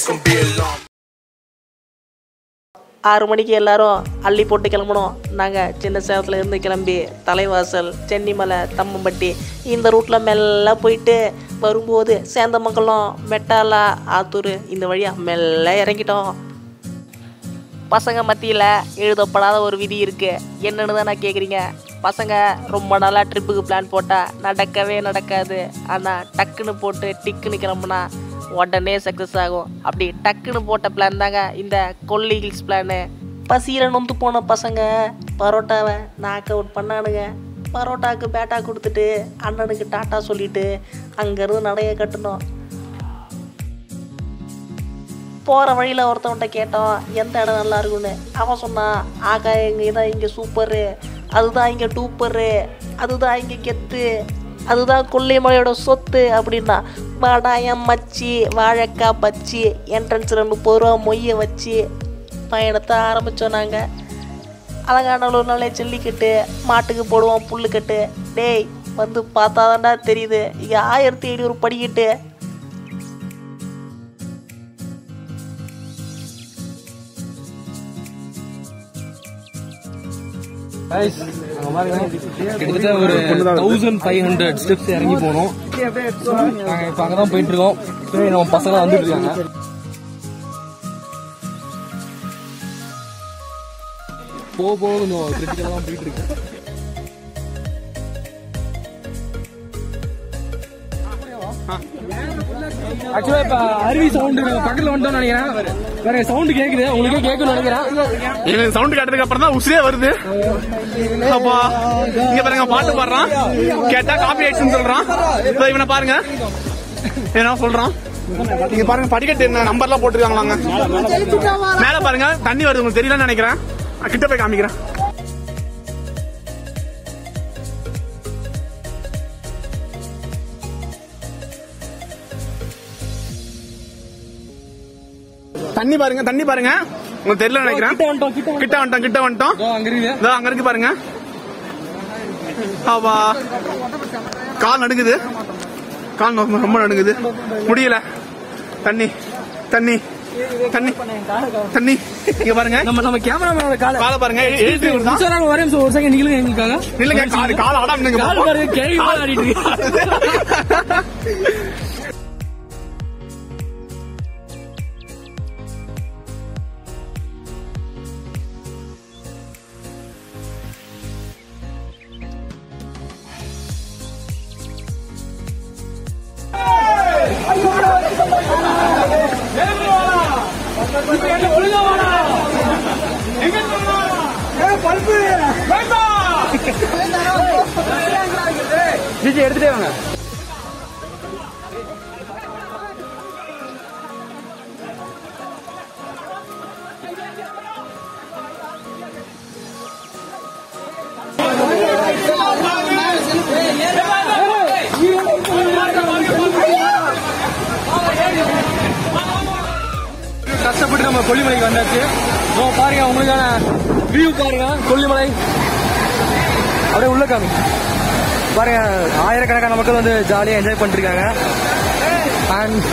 It's gonna be a long ஆறு மணிக்கு எல்லாரும் அள்ளி போட்டு கிளம்பணும். நாங்கள் சின்ன சேலத்தில் இருந்து கிளம்பி தலைவாசல் சென்னிமலை தம்மம்பட்டி இந்த ரூட்டில் மெல்ல போயிட்டு வரும்போது சேந்தமங்கலம் மெட்டாலா ஆத்தூர் இந்த வழியாக மெல்ல இறங்கிட்டோம். பசங்க மத்தியில் எழுதப்படாத ஒரு விதி இருக்குது என்னென்னு தான் நான் கேட்குறீங்க பசங்க ரொம்ப நாளாக ட்ரிப்புக்கு பிளான் போட்டால் நடக்கவே நடக்காது. ஆனால் டக்குன்னு போட்டு டிக்குன்னு கிளம்புனா உடனே சக்ஸஸ் ஆகும். அப்படி டக்குன்னு போட்ட பிளான் தாங்க. இந்த கொல்லி ஹில்ஸ் பிளானு பசியில் நொந்து போன பசங்க பரோட்டாவை நாக் அவுட் பண்ணானுங்க. பரோட்டாவுக்கு பேட்டா கொடுத்துட்டு அண்ணனுக்கு டாட்டா சொல்லிட்டு அங்கேருந்து நடைய கட்டணும். போகிற வழியில் ஒருத்தவன்கிட்ட கேட்டோம் எந்த இடம் நல்லா இருக்குன்னு அவன் சொன்னான் ஆகா எங்க இதான் இங்கே சூப்பரு அதுதான் இங்கே டூப்பரு. அதுதான் இங்கே கெத்து. அதுதான் கொல்லிமலையோட சொத்து அப்படின்னா வடாயம் மச்சி வாழைக்காய் பச்சி என்ட்ரன்ஸில் முப்பது ரூபா மொய்யை வச்சு பயணத்தை ஆரம்பித்தோம் நாங்கள் அலங்காநல்லூர்னாலே ஜல்லிக்கட்டு மாட்டுக்கு போடுவோம் புல்லுக்கட்டு. டேய் வந்து பார்த்தாதான்டா தெரியுது. இங்கே ஆயிரத்தி ஐநூறு படிக்கிட்டு. கிட்டத்தட்ட ஒரு தௌசண்ட் ஃபைவ் ஹண்ட்ரட் ஸ்டெப்ஸ் இறங்கி போனோம். நாங்கள் இப்போ அங்கே தான் போயிட்டு இருக்கோம் நம்ம பசங்க வந்துட்டு இருக்காங்க போக போக கொஞ்சம் கிரிட்டிக்கலா தான் போயிட்டு இருக்கு ஆக்சுவலா இப்ப அருவி சவுண்ட் பக்கத்துல வந்துட்டோம் நினைக்கிறேன். வேற சவுண்ட் கேக்குது. உங்களுக்கே கேட்கணும்னு நினைக்கிறேன். எனக்கு சவுண்ட் கேட்டதுக்கு அப்புறம் தான் உசிரே வருது. அப்பா இங்க பாருங்க பாட்டு பாடுறான். கேட்டா காப்பி ஆயிடுச்சுன்னு சொல்றான். இதோ இவனை பாருங்க. என்ன சொல்றான்? இங்க பாருங்க படிக்கட்டு என்ன? நம்பர்லாம் போட்டுருக்காங்களாங்க. மேல பாருங்க தண்ணி வருது உங்களுக்கு தெரியலன்னு நினைக்கிறேன். கிட்ட போய் காமிக்கிறேன். தண்ணி பாருங்க தண்ணி பாருங்க. உங்களுக்கு தெரியல நினைக்கிறேன். கிட்ட வந்துட்டோம் கிட்ட வந்துட்டோம். இதோ அங்க இருக்கு பாருங்க. ஆவா. கால் நடுங்குது. கால் ரொம்ப நடுங்குது. முடியல. தண்ணி தண்ணி தண்ணி தண்ணி. இங்க பாருங்க. நம்ம நம்ம கேமராமேனோட கால. காலை பாருங்க. எழுதி விடுதான். சார் நாங்க வரேன் ஒரு செகண்ட் நீங்களும் எங்களுக்காக. இல்லைங்க கால் ஆடாம நின்னுங்க கால் பாருங்க கேள்வி ஆடிட்டு இருக்கு. விஜய் எடுத்துட்டே வாங்க. கஷ்டப்பட்டு நம்ம கொல்லிமலைக்கு வந்தாச்சு பாருங்க உங்களுக்கான வியூ பாருங்க கொல்லிமலை. அப்படியே உள்ள காமி. பாருங்க ஆயிரக்கணக்கான மக்கள் வந்து ஜாலியா என்ஜாய் பண்ணிட்டு இருக்காங்க. அண்ட்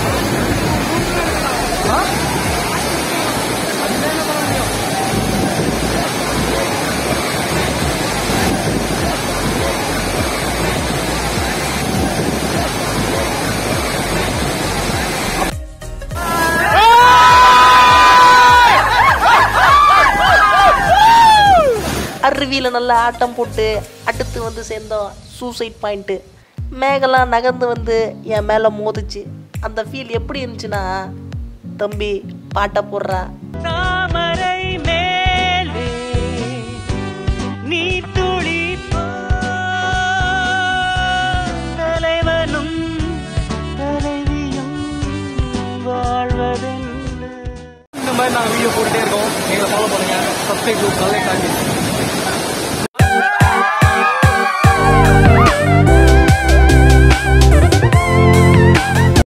அருவியில் நல்லா ஆட்டம் போட்டு அடுத்து வந்து சேர்ந்தோம் சூசைட் பாயிண்ட்டு மேகலாம் நகர்ந்து வந்து என் மேலே மோதுச்சு. அந்த ஃபீல் எப்படி இருந்துச்சுன்னா தம்பி பாட்டை போடுறா. இந்த மாதிரி நாங்கள் வீடியோ போட்டுட்டே இருக்கோம். எங்களை ஃபாலோ பண்ணுங்க. சப்ஸ்கிரைப் கலை தாண்டி